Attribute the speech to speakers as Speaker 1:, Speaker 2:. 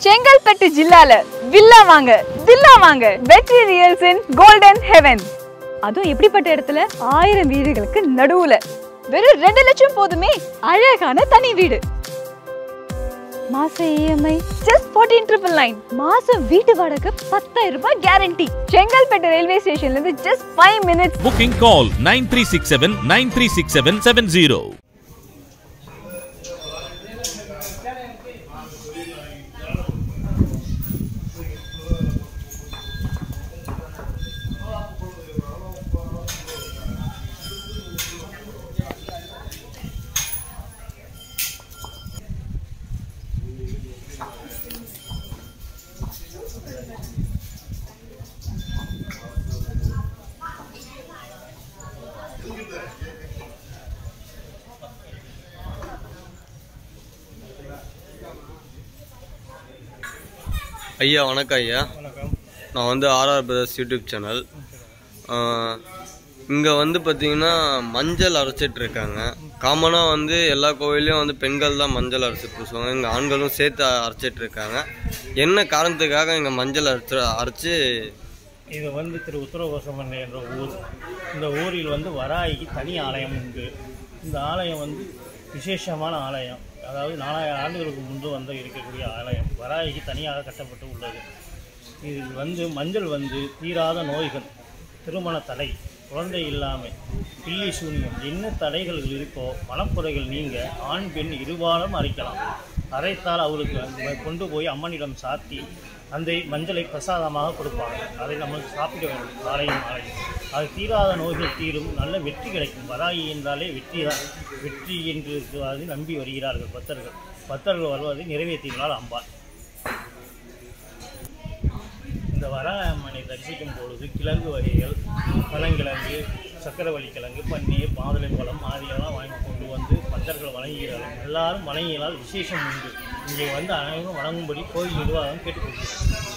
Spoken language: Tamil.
Speaker 1: செங்கல்பட்டு ஜில்லால வில்லா வாங்க தில்லா வாங்க. வெற்றி ரியல்ஸ் இன் கோல்டன் ஹெவன் அதுவும் எப்படிப்பட்ட இடத்துல? ஆயிரம் வீடுகளுக்கு நடுவுல. வெறும் ரெண்டு லட்சம் போதுமே அழகான தனி வீடு. மாச EMI just fourteen triple nine மாசம் வீட்டு வாடகை பத்தாயிரம் ரூபாய் கேரண்டி செங்கல்பட்டு ரயில்வே ஸ்டேஷன்ல இருந்து just five minutes
Speaker 2: Booking call 9367 936770.
Speaker 3: ஐயா வணக்கம் ஐயா. நான் வந்து ஆர்ஆர் பிரதர்ஸ் யூடியூப் சேனல். இங்கே வந்து பார்த்தீங்கன்னா மஞ்சள் அரைச்சிட்டு இருக்காங்க. காமனாக வந்து எல்லா கோவிலையும் வந்து பெண்கள் தான் மஞ்சள் அரைச்சி பூசுவாங்க. இங்கே ஆண்களும் சேர்த்து அரைச்சிட்டு இருக்காங்க. என்ன காரணத்துக்காக இங்கே மஞ்சள் அரைச்சி அரைச்சி?
Speaker 4: இது வந்து திரு உத்தரகோசமன் என்ற ஊர். இந்த ஊரில் வந்து வராகி தனி ஆலயம் உண்டு. இந்த ஆலயம் வந்து விசேஷமான ஆலயம். அதாவது நாலாயிரம் ஆண்டுகளுக்கு முன்பு வந்து இருக்கக்கூடிய ஆலயம் வராகிக்கு தனியாக கட்டப்பட்டு உள்ளது. இதில் வந்து மஞ்சள் வந்து தீராத நோய்கள் திருமண தடை குழந்தை இல்லாமை பில்லி சூன்யம் என்ன தடைகள் இருக்கோ மனக்குறைகள் நீங்க ஆண் பெண் இருபாலும் அரைக்கலாம். அரைத்தால் அவருக்கு கொண்டு போய் அம்மனிடம் சாத்தி அந்த மஞ்சளை பிரசாதமாக கொடுப்பாங்க அதை நம்ம சாப்பிட வேண்டும் காலையும் மாலையும். அது தீராத நோய்கள் தீரும் நல்ல வெற்றி கிடைக்கும். வராகி என்றாலே வெற்றி தான் வெற்றி என்று அது நம்பி வருகிறார்கள் பக்தர்கள். பக்தர்கள் வருவதை நிறைவேற்றினால் அம்பாள். இந்த வராக அம்மனை தரிசிக்கும் பொழுது கிழங்கு வகைகள் பழங்கிழங்கு சக்கரவள்ளி கிழங்கு பன்னீர் மாதுளை பழம் ஆதியெல்லாம் வாங்கி கொண்டு வந்து பக்தர்கள் வணங்குகிறார்கள். எல்லாரும் வணங்கினால் விசேஷம் உண்டு. இங்கே வந்து அனைவரும் வணங்கும்படி கோயில் நிர்வாகம் கேட்டுக்கொள்கிறார்